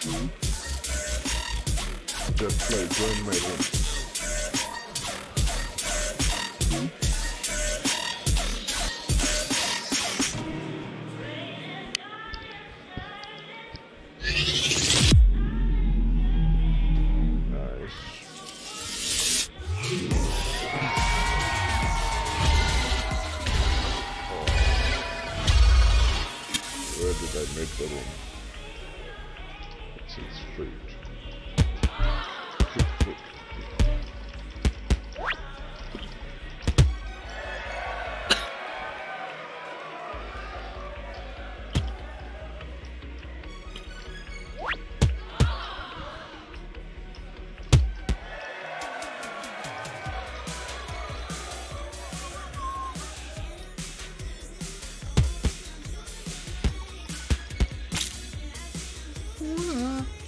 Just play. It's in Yep.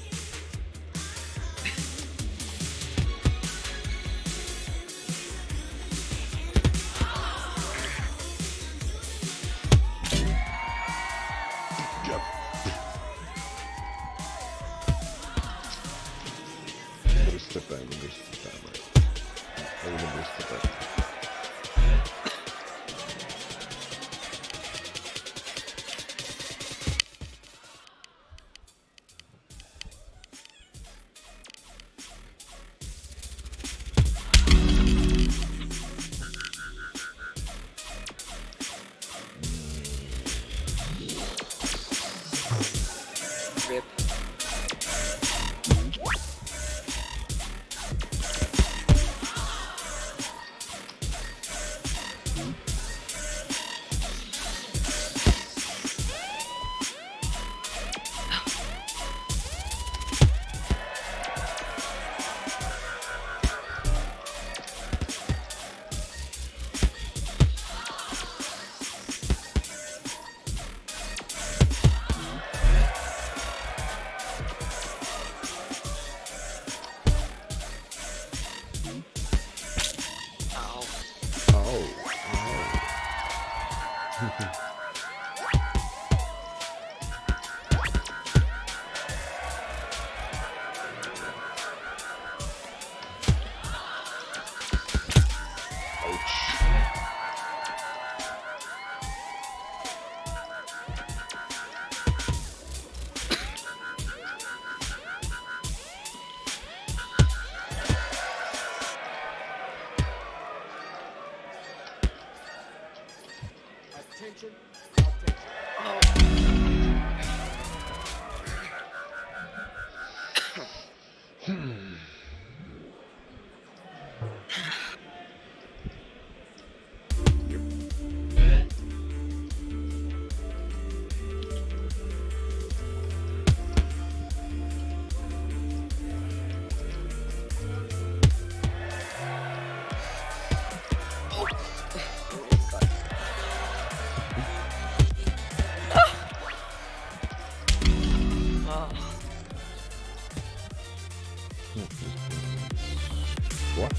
What?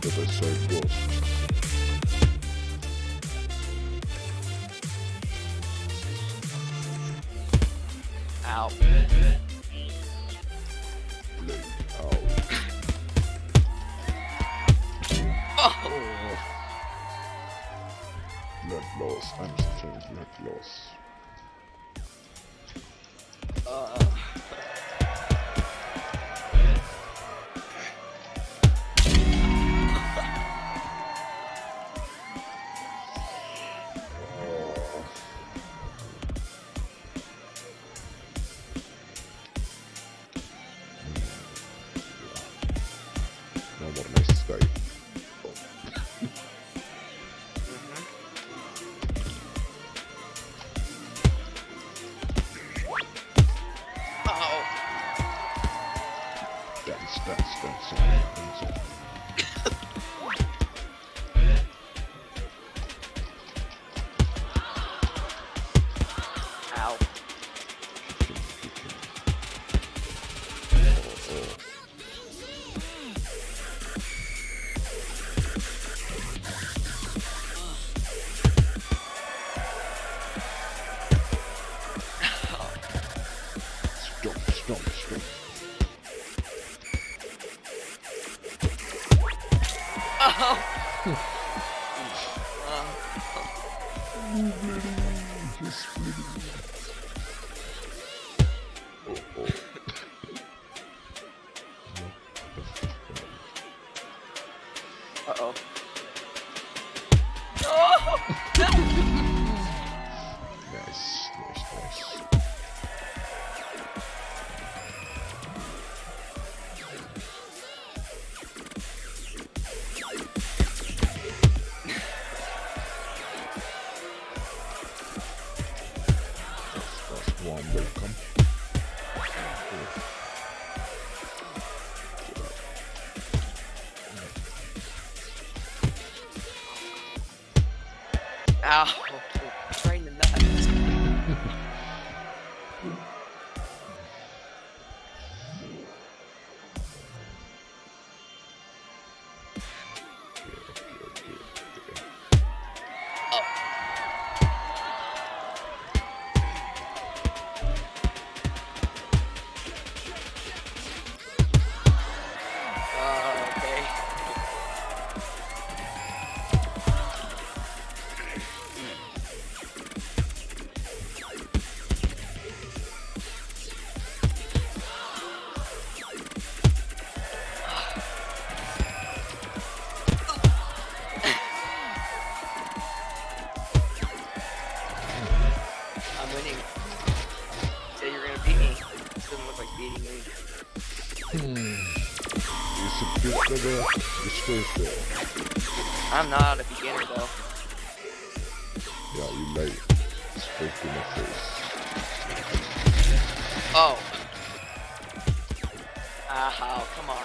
but I saw it goes. Ow. Play out. Oh. Blood loss. I'm strange blood loss. Straight to my face. Oh. Ah, Ow, come on.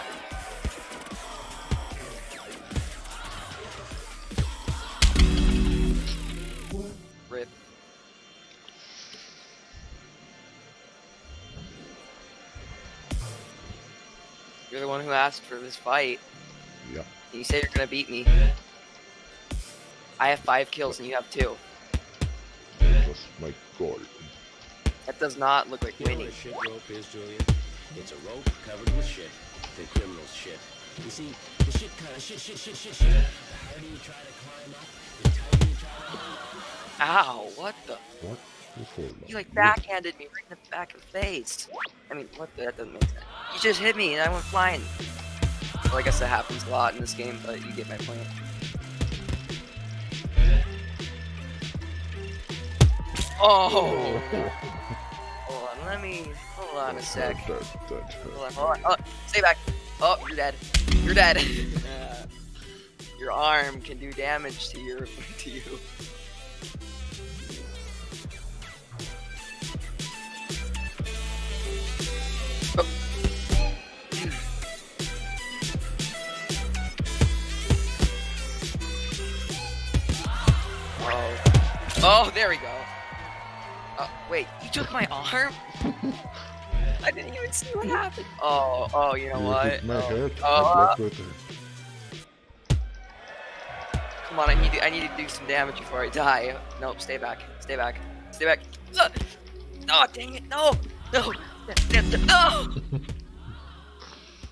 Rip. You're the one who asked for this fight. Yeah. You say you're gonna beat me. I have five kills and you have two. That my goal. That does not look like You know winning. what a shit rope is, Julian? It's a rope covered with shit. The criminal's shit. You see, the shit kind of shit, shit, shit, shit, shit. The harder you try to climb up, the tighter you try to hold on. Ow, what the? What? Before You like backhanded me right in the back of the face. I mean, what the? That doesn't make sense. You just hit me and I went flying. Well, I guess that happens a lot in this game, but you get my point. Oh! Hold on, let me. Hold on a sec. That, that, Hold on, hold on. Oh, stay back. Oh, you're dead. You're dead. Uh, your arm can do damage to your to you. Oh. Oh, there we go. Oh, wait, you took my arm? I didn't even see what happened. Oh, oh, you know You what? hit my Oh, head. oh, I uh, blocked with come on, I need to, I need to do some damage before I die. Nope, stay back, stay back, stay back. Ugh. Oh, dang it, no, no, no.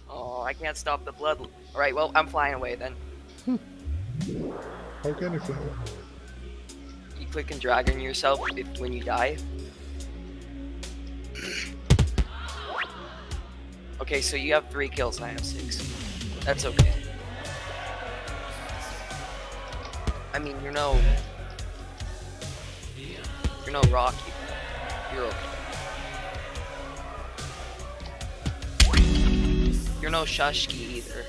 Oh, I can't stop the blood. All right, well, I'm flying away then. How can you fly? You click and drag on yourself if when you die. Okay, so you have three kills I have six. That's okay. I mean, you're no, you're no Rocky. You're okay. You're no Shashki either.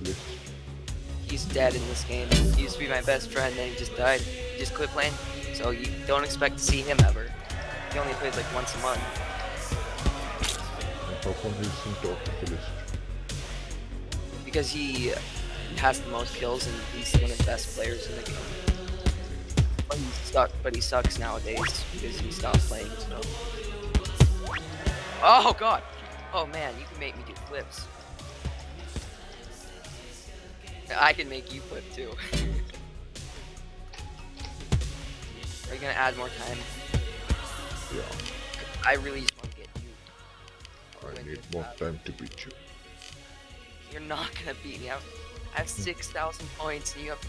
List. He's dead in this game. He used to be my best friend, and he just died. He just quit playing. So you don't expect to see him ever. He only plays like once a month. And how come he's on top of the list? because he has the most kills and he's one of the best players in the game. But he suck, but he sucks nowadays because he stopped playing. So. Oh god! Oh man, you can make me do flips. I can make you flip too. Are you gonna add more time? Yeah, I really just want to get you. I need more time to beat you. You're not gonna beat me. I have, I have hmm. 6,000 points and you have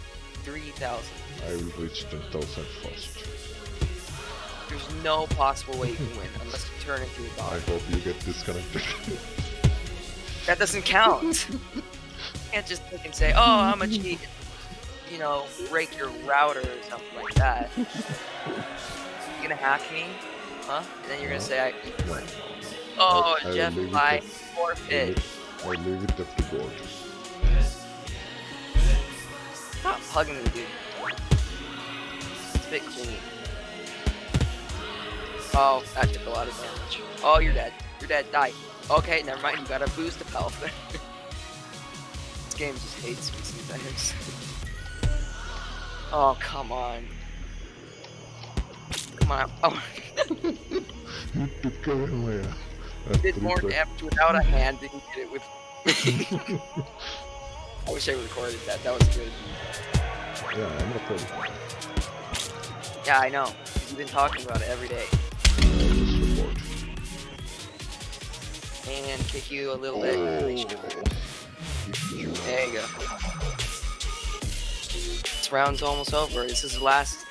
3,000. I will reach 10,000 first. There's no possible way you can win unless you turn into a I dog. I hope you get disconnected. That doesn't count. you can't just look and say, oh, I'm a cheat. You know, break your router or something like that. You gonna hack me? Huh? And then you're gonna say, I, no, oh, I will Jeff, leave I up- forfeit. leave, I leave it up to God. Stop hugging me, dude. It's a bit clean. Oh, that took a lot of damage. Oh, you're dead. You're dead. Die. Okay, never mind. You got a boost of health. this game just hates me sometimes. oh, come on. Come on. Oh, You took away my did more damage without a hand than you did it with. I wish I recorded that. That was good. Yeah, I'm recording. Yeah, I know. You've been talking about it every day. I just record. And kick you a little bit. Oh. There you go. This round's almost over. This is the last.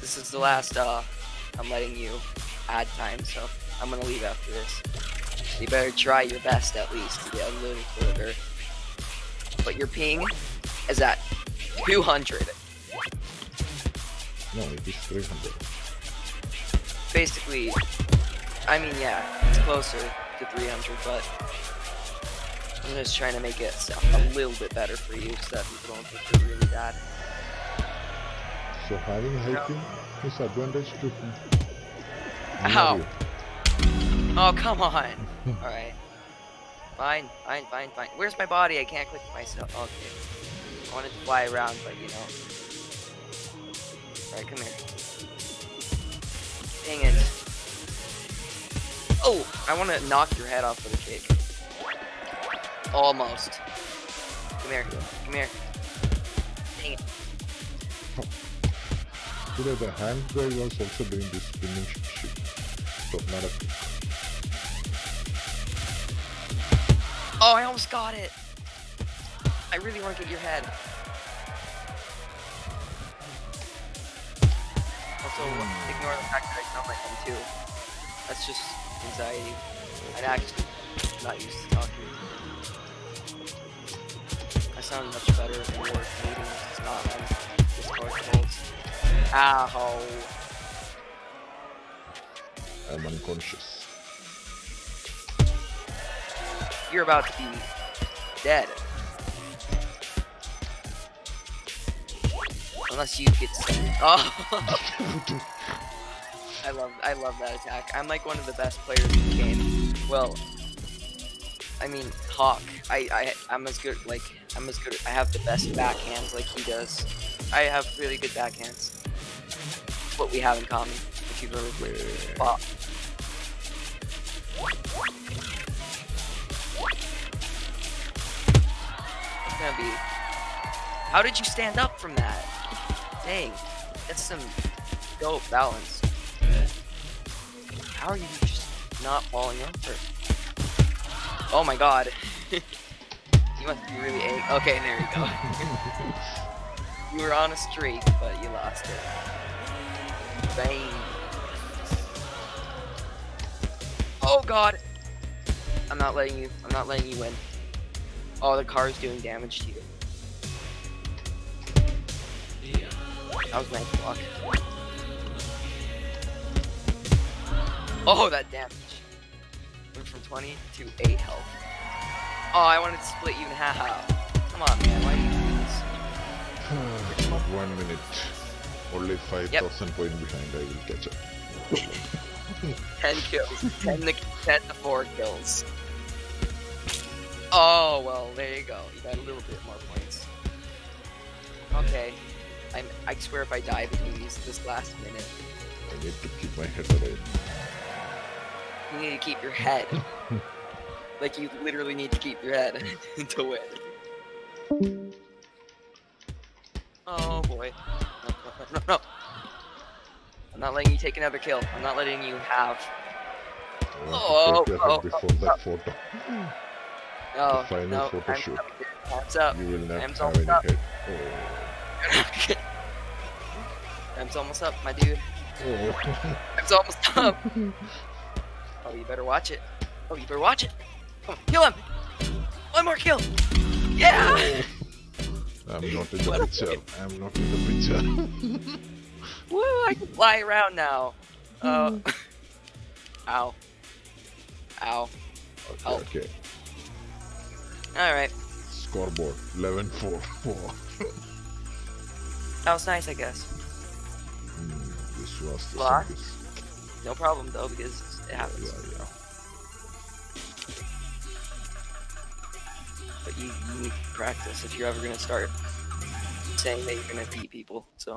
This is the last. Uh, I'm letting you add time, so I'm gonna leave after this. You better try your best at least to get a little further. But your ping is at 200. No, it is 300. Basically, I mean, yeah, it's closer to 300, but I'm just trying to make it a little bit better for you so that people don't think you're really bad. So having high ping is advantage to Ow. Mario. Oh, come on. Alright. Fine, fine, fine, fine. Where's my body? I can't click myself. Okay. I wanted to fly around, but you know. Alright, come here. Dang it. Oh, I want to knock your head off with a kick. Almost. Come here. Come here. Dang it. Today the hand guy was also doing this spinning shit. So not a Oh, I almost got it. I really want to get your head. Also, hmm. ignore the fact that I sound like him too. That's just anxiety. I'm actually not used to talking. Sound much better in work meetings. It's not on Discord calls. Ow. I'm unconscious. You're about to be dead. Unless you get. Oh. I love I love that attack. I'm like one of the best players in the game. Well, I mean Hawk. I I I'm as good like I'm as good. I have the best backhands like he does. I have really good backhands. What we have in common. If ever played Hawk. It's gonna be. How did you stand up from that? Dang, that's some dope balance. How are you just not falling over? Oh my god. you must be really ang- Okay, there you go. you were on a streak, but you lost it. Bang. Oh god. I'm not letting you. I'm not letting you win. Oh, the car is doing damage to you. That was nice block. Oh, that damage. From 20 to 8 health. Oh, I wanted to split you in half. Come on, man. Why do you do this? one minute. Only 5,000 points behind. I will catch up. 10 kills. 10 to, 10 to 4 kills. Oh, well, there you go. You got a little bit more points. Okay. I'm, I swear if I die between these this last minute, I need to keep my head alive. You need to keep your head. like, you literally need to keep your head to win. Oh, boy. No, no, no, no. I'm not letting you take another kill. I'm not letting you have. Oh, oh, oh before oh. that photo. No, final no. photo time's shoot. Time's up. You will not have almost any up. head. Oh. Almost up, my dude. Oh. Time's almost up. Oh, you better watch it. Oh, you better watch it. Come on, kill him. One more kill. Yeah. I'm not in the picture. I'm not in the picture. Woo! I can fly around now. Uh. Ow. Ow. Okay, Oh. okay. All right. Scoreboard 11 4 4. That was nice, I guess. Hmm, this was the What? No problem though, because it happens. Yeah, yeah. But you, you need to practice if you're ever gonna start saying that you're gonna beat people. So